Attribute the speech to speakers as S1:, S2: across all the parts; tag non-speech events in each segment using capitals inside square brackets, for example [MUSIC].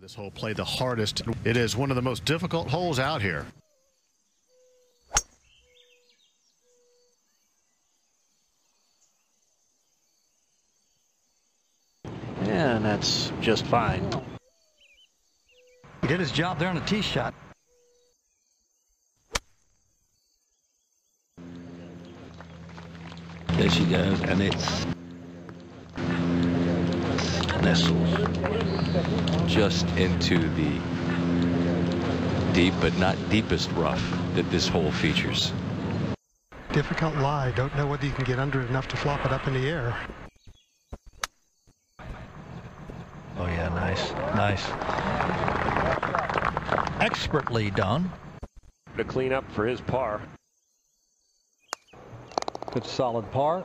S1: This hole played the hardest. It is one of the most difficult holes out here.
S2: Yeah, and that's just fine.
S3: He did his job there on the tee shot.
S4: There she goes, and it's nestles just into the deep but not deepest rough that this hole features.
S5: Difficult lie. Don't know whether you can get under it enough to flop it up in the air.
S3: Oh yeah, nice, nice. Expertly done.
S6: To clean up for his par.
S3: Good solid par.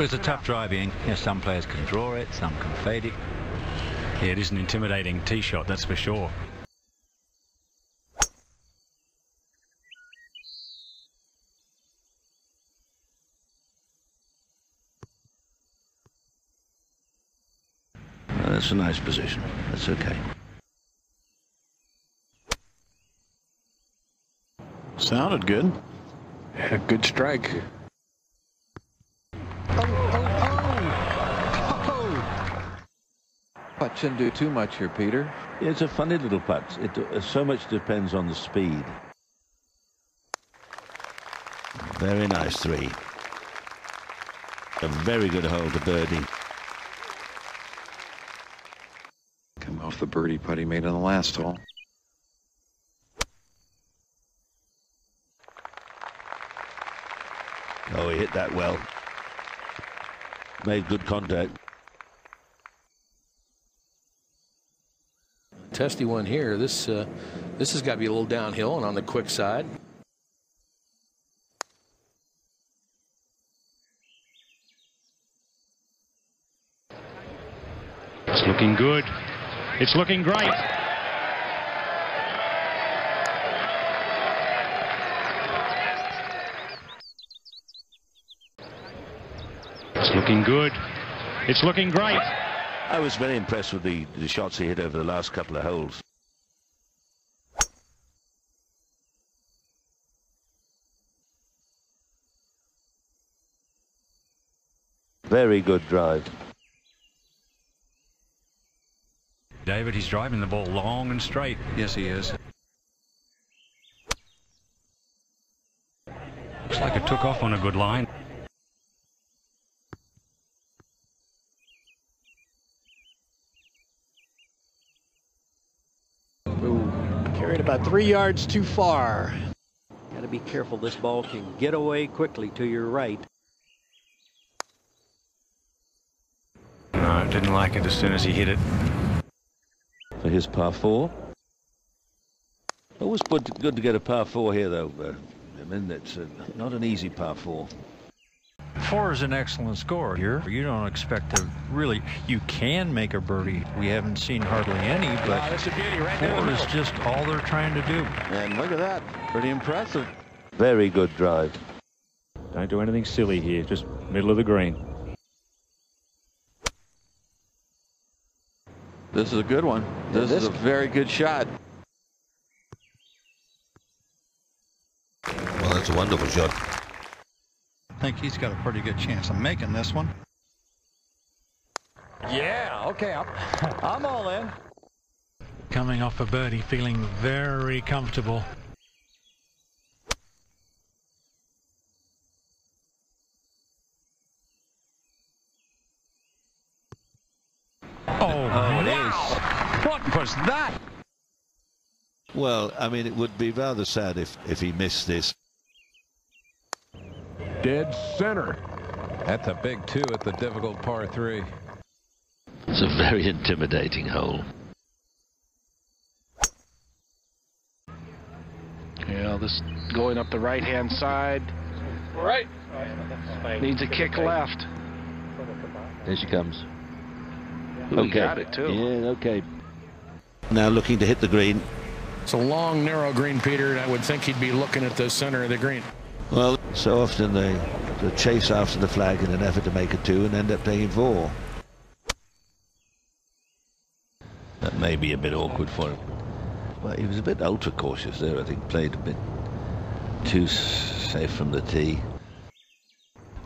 S7: But it's a tough drive in. You know, some players can draw it, some can fade it. Yeah, it is an intimidating tee shot, that's for sure.
S4: That's a nice position. That's okay.
S1: Sounded good.
S6: Yeah, good strike.
S8: Shouldn't do too much here, Peter.
S4: It's a funny little putt. It uh, so much depends on the speed. Very nice three. A very good hole to birdie.
S8: Come off the birdie putt he made on the last hole.
S4: Oh, he hit that well. Made good contact.
S9: Testy one here. This uh, this has got to be a little downhill and on the quick side.
S7: It's looking good. It's looking great. It's looking good. It's looking great.
S4: I was very impressed with the, the shots he hit over the last couple of holes. Very good drive.
S7: David, he's driving the ball long and straight.
S4: Yes, he is.
S7: Looks like it took off on a good line.
S2: About three yards too far. Got to be careful. This ball can get away quickly to your right.
S7: No, didn't like it as soon as he hit it.
S4: For his par four. Always good, good to get a par four here, though. Uh, I mean, it's uh, not an easy par four.
S3: Four is an excellent score here. You don't expect to really. You can make a birdie. We haven't seen hardly any, but four is just all they're trying to do.
S8: And look at that. Pretty impressive.
S4: Very good drive.
S7: Don't do anything silly here. Just middle of the green.
S8: This is a good one. This,
S2: this
S8: is a very good shot.
S4: Well, that's a wonderful shot.
S3: I think he's got a pretty good chance of making this one.
S6: Yeah, okay, I'm, I'm all in.
S7: Coming off a birdie, feeling very comfortable. Oh, oh wow. What was that?
S4: Well, I mean, it would be rather sad if, if he missed this.
S6: Dead center.
S8: That's a big two at the difficult par three.
S4: It's a very intimidating hole.
S9: Yeah, this going up the right hand side.
S6: Right.
S9: Needs a kick left.
S4: There she comes.
S9: Ooh,
S4: okay.
S9: he got it too.
S4: Yeah, okay. Now looking to hit the green.
S9: It's a long, narrow green, Peter, and I would think he'd be looking at the center of the green.
S4: Well, so often they, they chase after the flag in an effort to make a two and end up taking four. That may be a bit awkward for him. But he was a bit ultra cautious there, I think. Played a bit too safe from the tee.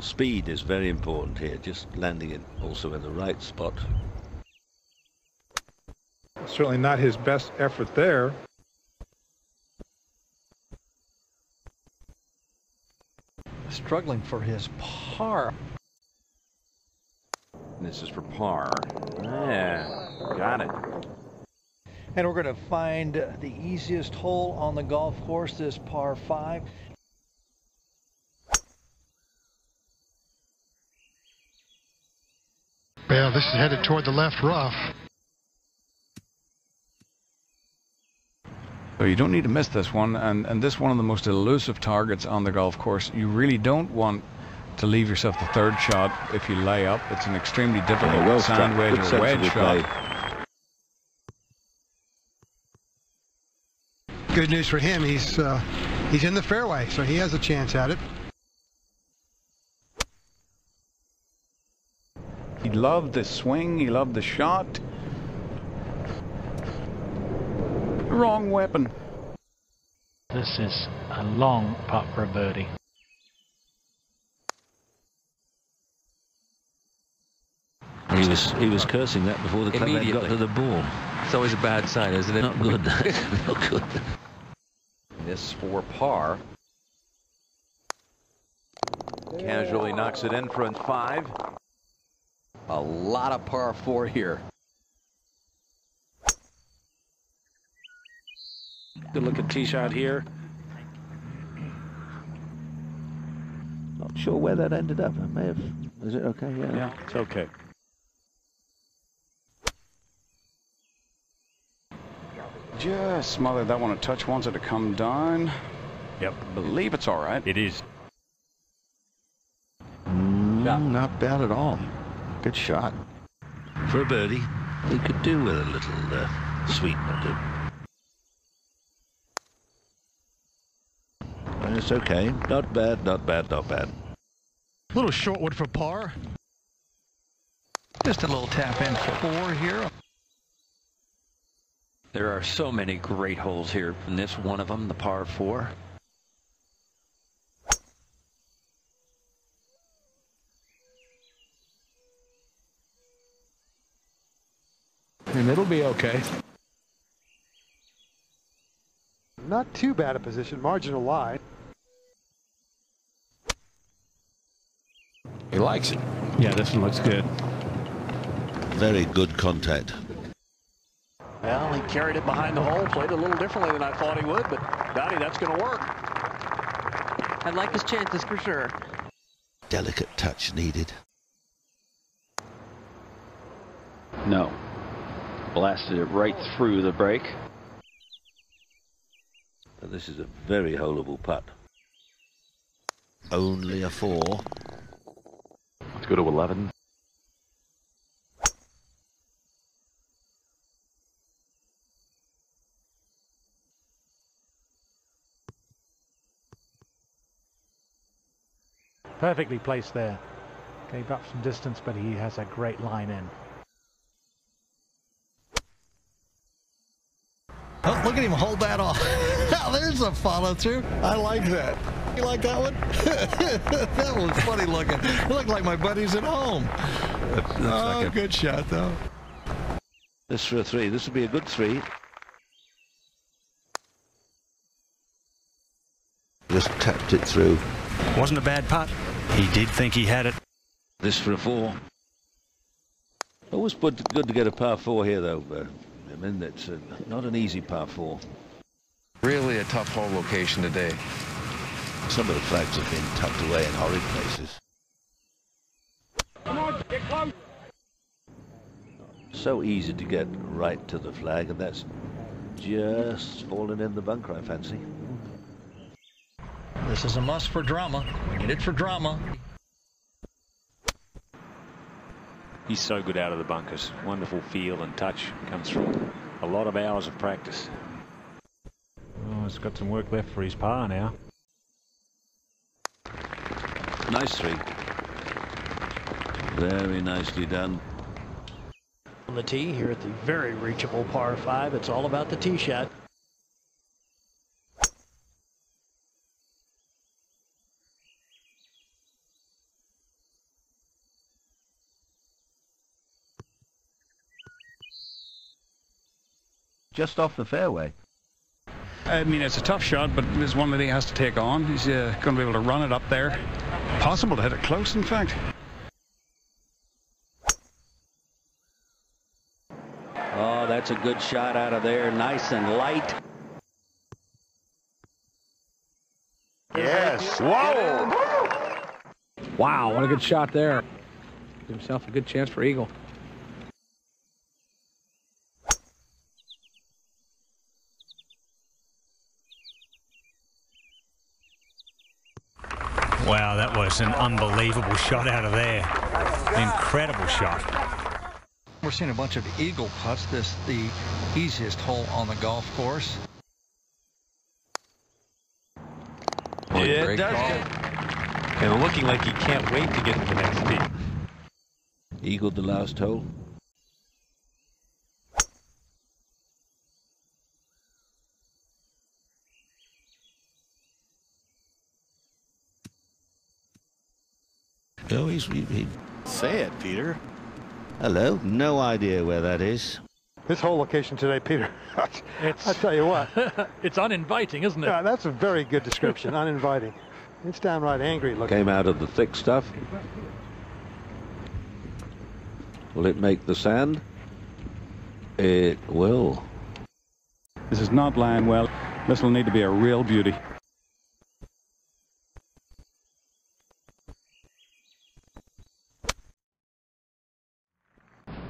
S4: Speed is very important here, just landing it also in the right spot.
S10: Certainly not his best effort there.
S2: Struggling for his par.
S11: This is for par. Yeah, got it.
S3: And we're going to find the easiest hole on the golf course, this par 5.
S5: Well, this is headed toward the left rough.
S6: So you don't need to miss this one, and, and this one of the most elusive targets on the golf course. You really don't want to leave yourself the third shot if you lay up. It's an extremely difficult
S4: Yeah, well
S6: sand
S4: struck.
S6: wedge
S4: Good
S6: or wedge shot.
S4: play.
S5: Good news for him. He's uh, he's in the fairway, so he has a chance at it.
S6: He loved the swing. He loved the shot. Wrong weapon.
S12: This is a long putt for a birdie.
S4: He was he was cursing that before the club head got to the ball.
S11: It's always a bad sign, isn't it?
S4: Not good. [LAUGHS] Not good.
S11: This for par. Casually knocks it in for a five. A lot of par four here.
S9: Good looking tee shot here.
S4: Not sure where that ended up. I may have. Is it okay? Yeah.
S9: Yeah, it's okay.
S6: Just smothered that one a touch. Wants it to come down.
S7: Yep.
S6: Believe it's all right.
S7: It is.
S4: Mm, not bad at all. Good shot. For a birdie, he could do with a little uh, sweetener too. It's okay. Not bad, not bad, not bad.
S1: Little short wood for par.
S3: Just a little tap in for 4 here.
S2: There are so many great holes here, and this one of them, the par 4.
S9: And it'll be okay.
S5: Not too bad a position, marginal lie.
S9: He likes it.
S12: Yeah, this one looks good.
S4: Very good contact.
S9: Well, he carried it behind the hole, played a little differently than I thought he would, but Dottie, that's going to work.
S13: I'd like his chances for sure.
S4: Delicate touch needed.
S2: No. Blasted it right through the break.
S4: But this is a very holeable putt. Only a four.
S11: Let's go to 11.
S12: Perfectly placed there. Gave up some distance, but he has a great line in.
S1: Oh, look at him hold that off. [LAUGHS] now there's a follow through. I like that. You like that [LAUGHS] one? that one's funny looking. It looked like my buddies at home.
S4: Looks
S1: oh,
S4: like a-
S1: good shot though.
S4: This for a three. This would be a good three. Just tapped it through.
S7: Wasn't a bad putt. He did think he had it.
S4: This for a four. Always good, good to get a par four here, though. Uh, I mean, it's uh, not an easy par four.
S8: Really a tough hole location today.
S4: Some of the flags have been tucked away in horrid places.
S9: Come on, get close.
S4: So easy to get right to the flag, and that's just fallen in the bunker, I fancy.
S3: This is a must for drama. We need it for drama.
S7: He's so good out of the bunkers. Wonderful feel and touch comes from a lot of hours of practice. Oh, he's got some work left for his par now.
S4: Nice three. Very nicely done.
S2: On the tee here at the very reachable par 5. It's all about the tee shot.
S4: Just off the fairway.
S6: I mean, it's a tough shot, but it's one that he has to take on. He's uh, going to be able to run it up there. Possible to hit it close, in fact.
S2: Oh, that's a good shot out of there. Nice and light.
S9: Yes. Whoa.
S14: Wow, what a good shot there. Give himself a good chance for Eagle.
S15: Wow, that was an unbelievable shot out of there. Incredible shot.
S1: We're seeing a bunch of eagle putts. This the easiest hole on the golf course.
S3: Yeah, it does get and looking like he can't wait to get to the next tee.
S4: Eagled the last hole. He's he, he,
S9: Say it, Peter.
S4: hello. No idea where that is.
S5: This whole location today, Peter, [LAUGHS]
S12: It's,
S5: I tell you what, [LAUGHS]
S12: it's uninviting, isn't it?
S5: yeah, that's a very good description, [LAUGHS] uninviting. It's downright angry looking.
S4: Came out of the thick stuff. Will it make the sand? It will.
S6: This is not lying well. This will need to be a real beauty.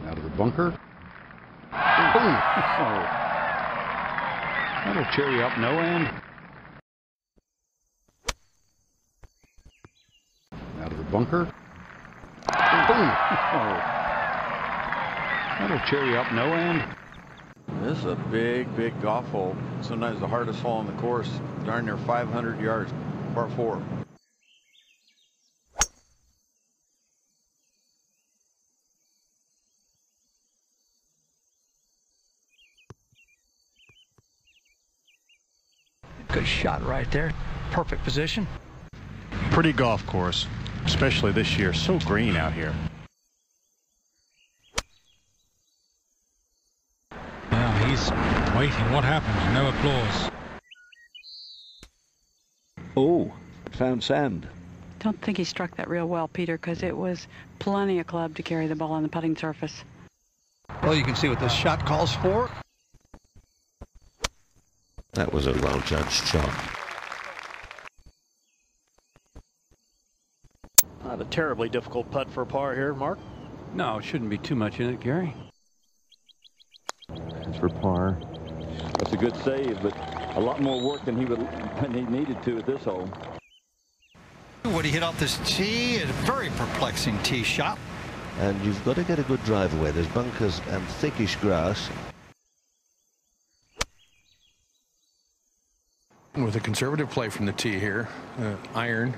S16: Out of the bunker. Boom. [LAUGHS]
S6: That'll cheer you up no end.
S16: Out of the bunker. Boom. [LAUGHS]
S6: That'll cheer you up no end.
S11: This is a big, big golf hole. Sometimes the hardest hole on the course. Darn near 500 yards, par four.
S15: Good shot right there. Perfect position.
S7: Pretty golf course, especially this year. So green out here.
S3: Well, he's waiting. What happens? No applause.
S4: Oh, found sand.
S13: Don't think he struck that real well, Peter, because it was plenty of club to carry the ball on the putting surface.
S1: Well, you can see what this shot calls for.
S4: That was a well-judged shot.
S2: Not a terribly difficult putt for par here, Mark.
S6: No, it shouldn't be too much in it, Gary.
S8: It's for par. That's a good save, but a lot more work than he would than he needed to at this hole.
S1: What he hit off this tee, a very perplexing tee shot.
S4: And you've got to get a good drive away. There's bunkers and thickish grass.
S17: With a conservative play from the tee here, uh, iron.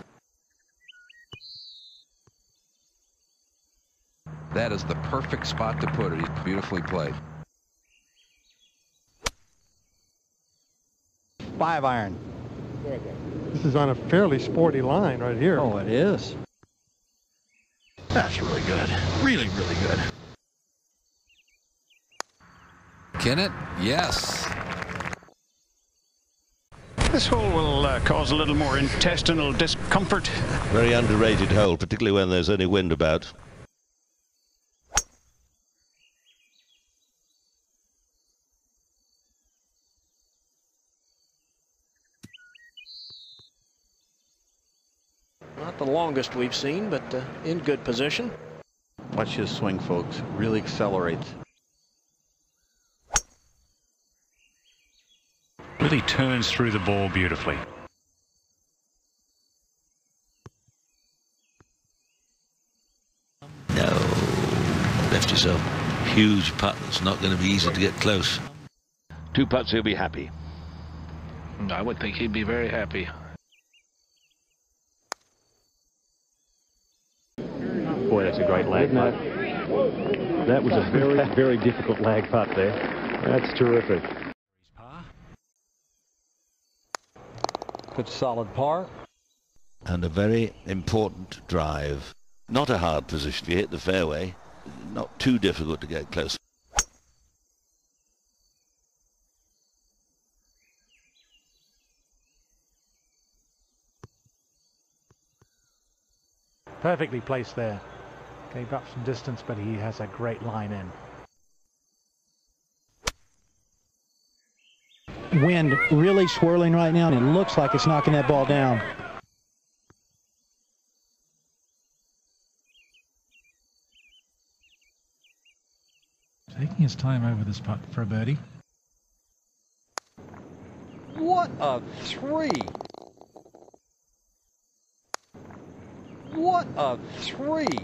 S11: That is the perfect spot to put it. He's beautifully played.
S5: Five iron. This is on a fairly sporty line right here.
S2: Oh, it is.
S1: That's really good. Really, really good.
S11: Can it? Yes.
S6: This hole will uh, cause a little more intestinal discomfort.
S4: Very underrated hole, particularly when there's any wind about.
S2: Not the longest we've seen, but uh, in good position.
S11: Watch his swing, folks. Really accelerates.
S7: Really turns through the ball beautifully.
S4: No. Left yourself. Huge putt. It's not going to be easy to get close. Two putts, he'll be happy.
S14: I would think he'd be very happy.
S7: Boy, that's a great lag putt.
S15: That was a very, [LAUGHS] very difficult lag putt there. That's terrific.
S1: Good solid par.
S4: And a very important drive. Not a hard position. If you hit the fairway, not too difficult to get close.
S12: Perfectly placed there. Gave up some distance, but he has a great line in.
S18: Wind really swirling right now, and it looks like it's knocking that ball down.
S19: Taking his time over this putt for a birdie.
S1: What a three! What a three!